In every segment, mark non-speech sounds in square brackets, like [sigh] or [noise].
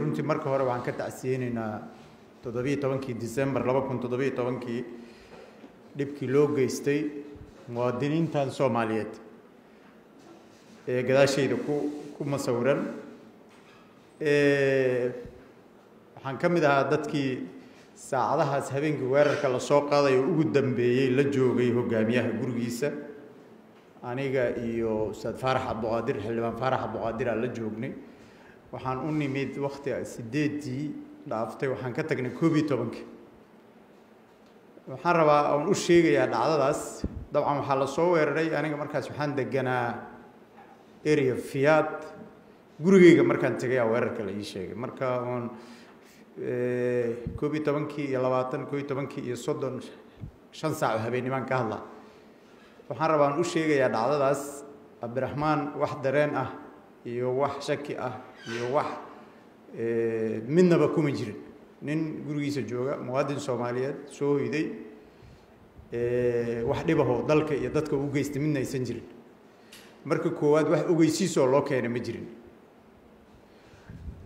runtii marka hore waxaan ka tacsiyeyneynaa toddobiyo tobankii december laba kun toddobiyo tobankii dhibkii loo geystay muwaadiniintan soomaaliyeed ee gadaashayda ku ku masawiran waxaan ka mid ahaa dadkii saacadahaas habeenkii weerarka la soo qaaday oo ugu dambeeyey la joogay hogaamiyaha gurigiisa. Aniga iyo ustaad faarax cabduqaadir xildhibaan faarax cabduqaadiraa la joognay waxaan u nimid wakti sideedii dhaaftay waxaan ka tagnay koob iyo tobankii waxaan rabaa oon u sheegayaa dhacdadaas. Dabcan waxaa la soo weeraray aniga markaas waxaan deganaa area fiyaad gurigeyga markaan tegayaa weerarka la ii sheegay. Marka oon koob iyo tobankii iyo labaatan koob iyo tobankii iyo soddon shan saac oo ka hadla. Waxaan rabaa aan u sheegayaa dhacdadaas. Cabdiraxmaan wax dareen ah iyo wax shaki ah iyo wax midnaba kuma jirin. Nin gurigiisa jooga muwaadin soomaaliyeed soo hoyday wax dhibahoo dalka iyo dadka u geystay midna aysan jirin. Marka koowaad wax ogeysiisoo loo keena ma jirin.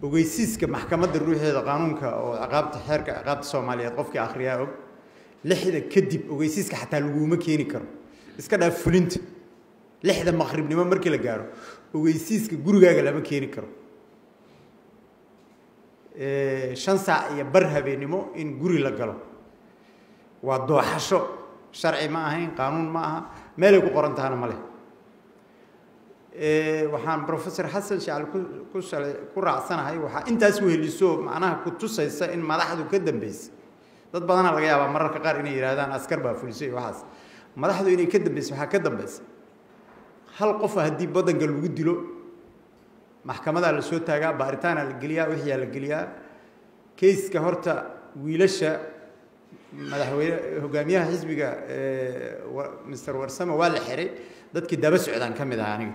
Ogeysiiska maxkamadda ruuxeeda qaanuunka oo ciqaabta xeerka ciqaabta soomaaliyeed qofkii akhriyaa og lixda kadib ogeysiiska xataa laguma keeni karo. Iska dhaaf fulinta lixda maqribnimo markii la gaaro ogeysiiska gurigaaga lama keeni karo. Shan saac iyo bar habeennimo in guri la galo. Waa dooxasho sharci ma ahayn qaanuun ma aha meelay ku qoran tahana ma leh. Waxaan professor xasan shacali ku shalay ku raacsanahay waxaa intaas weheliso macnaha ku tusaysa in madaxdu ka dambeysay dad badanaa laga yaabaa mararka qaar inay yidhahdaan askar baa fulisay waxaas. Madaxdu inay ka dambeysay waxaa ka dambaysa hal qofa haddii badanka lagu dilo maxkamadaa la soo taagaa baaritaanaa la geliyaa wixiyaa la geliyaa kayska horta wiilasha madaxweyne hogaamiyaha xisbiga mister warsame waa la xiray dadkii daba socdaan ka mid aha aniga.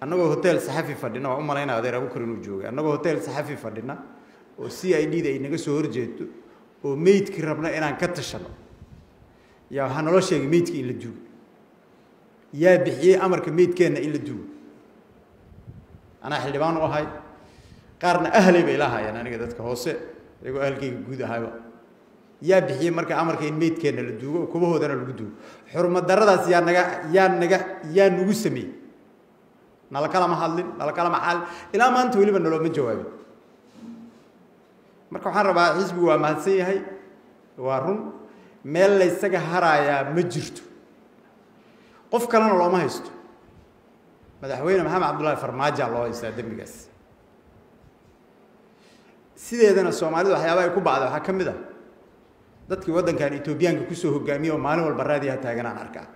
Annagoo hotel saxafi fadhina waa u malaynaa adeer abukar inuu joogay annagoo hotel saxafi fadhina oo c i d da ay naga soo horjeedo oo meydkii rabna inaan ka tashano. Yaa waxaa naloo sheegay meydka in la duugo yaa bixiyey amarka meydkeenna in la duugo anaa xildhibaan u ahay. Qaarna ahlay bay lahaayeen aniga dadka hoose iyagoo ahalkayga guud ahayba. Yaa bixiyey marka amarka in meydkeenna la duugo kubahoodana lagu duugo xurmad daradaas yaa naga yaa naga yaa nagu sameeyey. Nala kalama hadlin nala kalama xaalin ilaa maanta weliba nalooma jawaabin. Marka waxaan rabaa xisbigu waa mahadsan yahay waa run. Meel laysaga haraayaa ma jirto qof kalena looma haysto. Madaxweyne maxamed cabdullaahi farmaaja loo haystaa dembigaas. Sideedana soomaalidu waxyaaba ay ku bacda waxaa ka mid ah dadkii waddankan etoobiyaanka ku soo hogaamiya oo maalin walba raadiyaha taagan aan arkaa.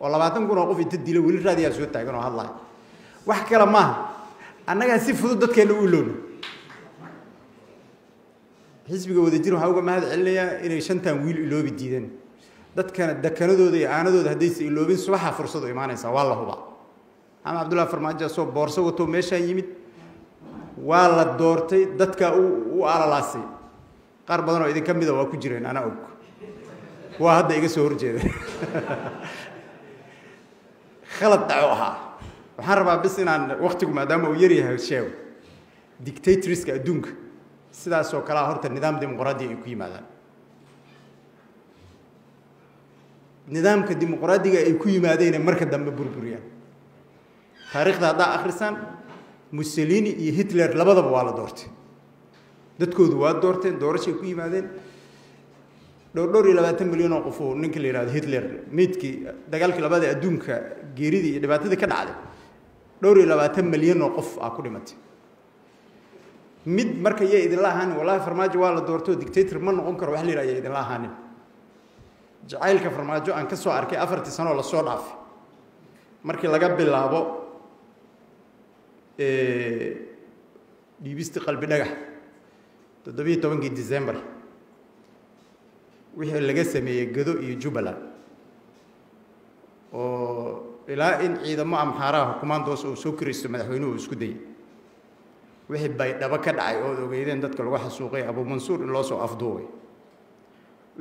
Oo labaatan kun oo qof inta dilo weli raadiyaha soo taagan oo hadlaya. Wax kale maaha annagaa si fudud dadkeenna u ilowna xisbiga wadajir waxaa uga mahad celinayaa inay shantan wiil iloobi diideen dadkana dekanadooda iyo aanadooda haddaysa iloobin subaxaa fursad u imaanaysaa waa la hubaa. Maxamed cabdullahi farmaajo asoo boorso wato meeshaan yimid. Waa la doortay dadkaa u alalaasay. Qaar badan oo idinka mida waa ku jireen anaa og. Waa hadda iga soo horjeeda. [laughs] Khalad dhaco ahaa. Waxaan rabaa bis inaan waktigu maadaama uu yaryahay sheego. Dictatoriska adduunka. Sidaas oo kalea horta nidaam dimuqraadiya ay ku yimaadaan nidaamka dimuqraadiga ay ku yimaadeenay marka dambe burburiyaan. Taariikhda haddaa akhrisaan mussolini iyo hitler labadaba waa la doortay. Dadkoodu waa doorteen doorashay ku yimaadeen. Dhowr dhowr iyo labaatan milyan oo qof oo ninka la yihahdo hitler meydkii dagaalkii labada adduunka geeridii iyo dhibaatadii ka dhacday. Dhowr iyo labaatan milyan oo qof aa ku dhimatay. Mid marka yay idinla ahaanin wallahi farmaajo waa la doortoo dictator ma noqon karo wax la yidhaha yay idinla ahaanin jacaylka farmaajo aan ka soo arkay afartii sanoo la soo dhaafay. Markii laga bilaabo dhiibistii qalbi dhagax toddobiyo tobankii december wixii laga sameeyey gado iyo jubbaland oo ilaa in ciidamo amxaaraha xukumaantoos uu soo kiraysto madaxweynuhu isku dayay. Wixii baydhabo ka dhacay ood ogeydeen dadka lagu xasuuqay abuumansuur in loo soo afduubay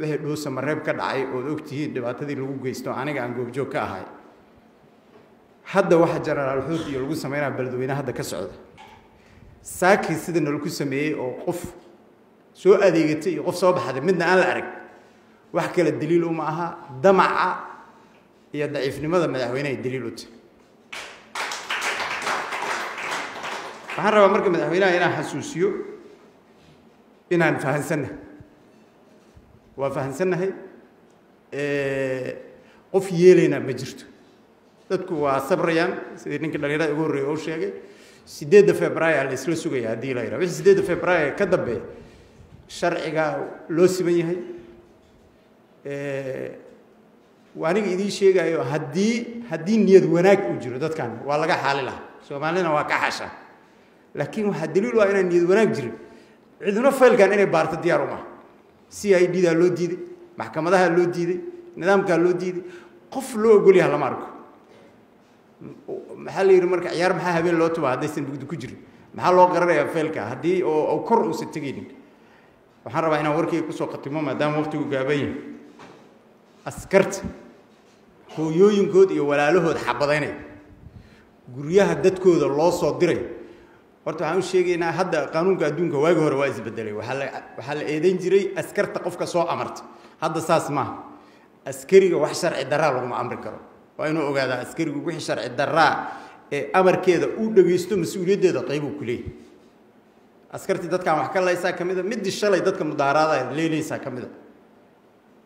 wixii dhuusa mareeb ka dhacay ood ogtihiin dhibaatadii lagu geysto aniga aan goobjoog ka ahay. Hadda waxa jenaraal xuud iyo lagu sameynaya beledweyne hadda ka socda. Saakii sida nalaku sameeyey oo qof soo adeegatay iyo qof soo baxday midna aan la arag. Wax kale daliil uma aha damaca iyo daciifnimada madaxweynehay daliil u tahy waxaan rabaa marka madaxweynaha inaan xasuusiyo inaan fahansannahay waa fahansannahay qof yeelaynaa ma jirto. Dadku waa sabrayaan. Sidii ninkii dhalinyarada ugu horreeyey oo sheegay sideedda februaar la isla sugaya haddii la yidhaha wixii sideedda februaar ka dambeeya sharcigaa loo siban yahay. Aniga idiin sheegayo haddii haddii niyad wanaag uu jiro dadkan waa laga xaali lahaa. Soomaalina waa ka xasha. Laakiin waxaa daliil u ah inaan niyad wanaag jirin. Ciduna faylkan inay baarto diyaar uma c i d daa loo diiday maxkamadaha loo diiday nidaamkaa loo diiday qof loo ogol yaha lama arko. Maxaa la yidhi marka ciyaar maxaa habeen loo tubaa haddaysan bugdi ku jirin. Maxaa loo qaranayaa faylka? Haddii oo kor uusan tegaynin. Waxaan rabaa inaan warkayga ku soo khatimo maadaama waqtigu gaaban yahay. Askarta hooyooyinkood iyo walaalahood xabadaynaya guryaha dadkooda loo soo diray horta waxaan u sheegaynaa hadda qaanuunka adduunka waagi hore waa isbedelay. Waxaa la eedayn jiray askarta qofka soo amarta hadda saas maaha askariga wax sharci daraa laguma amri karo. Waa inuu ogaadaa askarigu wixii sharci daraa ee amarkeeda uu dhegaysto mas'uuliyaddeeda qaybuu ku leeyahy askartii dadkaan wax ka laysaa ka mida middii shalay dadka mudaaraada leelaysaa ka mida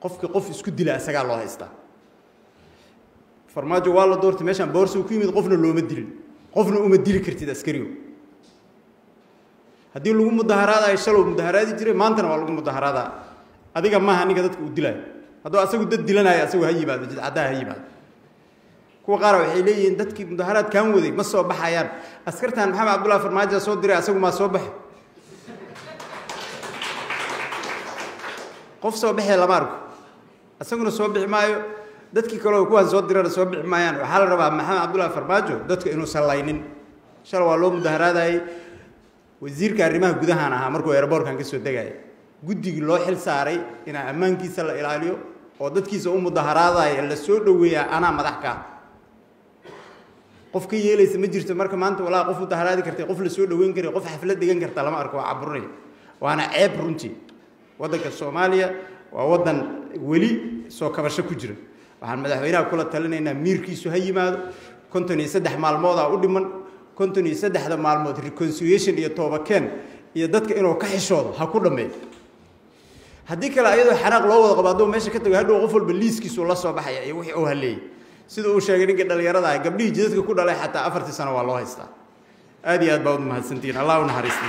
qofkii qof isku dila isagaa loo haystaa. Farmaajo waa la doortay meeshaan boorsa ku yimid qofna looma dilin. Qofna uma dili kartid askarigo haddii lagu mudaharaadayo shalow mudaharaadi jiray maantana waa lagu mudaharaadaa adiga maaha ninka dadka uu dilaayo hadduu asagu dad dilanayo asagu ha yimaado jidcaddaha ha yimaado. Kuwa qaar waxay leeyihiin dadkii mudaharaad kaan waday ma soo baxayaan. Askartan maxamed cabdullahi farmaajo soo diray asagu maa soo baxay. Qof soo baxee lama arko. Isaguna soo bixi maayo. Dadkii kaleo kuwaan soo dirana soo bixi maayaan. Waxaa la rabaa maxamed cabdullahi farmaajo dadka inuusan laynin shal waa loo mudaharaadayey wasiirka arrimaha gudahaan ahaa markuu eeraboorkan ka soo degaya guddigii loo xil saaray inaa ammaankiisa la ilaaliyo oo dadkiisa u mudaharaadaya la soo dhoweeyaa anaa madax kaa qof ka yeelaysa ma jirto marka maanta walaa qof mudaharaadi kartay qof la soo dhoweyn karay qof xaflad dhigan karta lama arko waa caburinaya waana ceeb runtii. Waddanka soomaaliya waa waddan weli soo kabasho ku jira. Waxaan madaxweynaha kula talinaynaa miirkiisu ha yimaado. Konton iyo saddex maalmoodaa u dhiman konton iyo saddexda maalmood reconciliation iyo toobakeen iyo dadka inuu ka xishoodo ha ku dhammeeyo haddii kale ayadoo xanaaq loo wada qabo hadduu meesha ka tago hadhow qof walba liiskiisu la soo baxaya iyo wixii uu haleeyey sida uu sheegay ninka dhallinyarada ah gabdhihii jidadka ku dhalay xataa afartii sano waa loo haystaa. Aad iyo aad baa ud mahadsantihiin. Allah u naxariista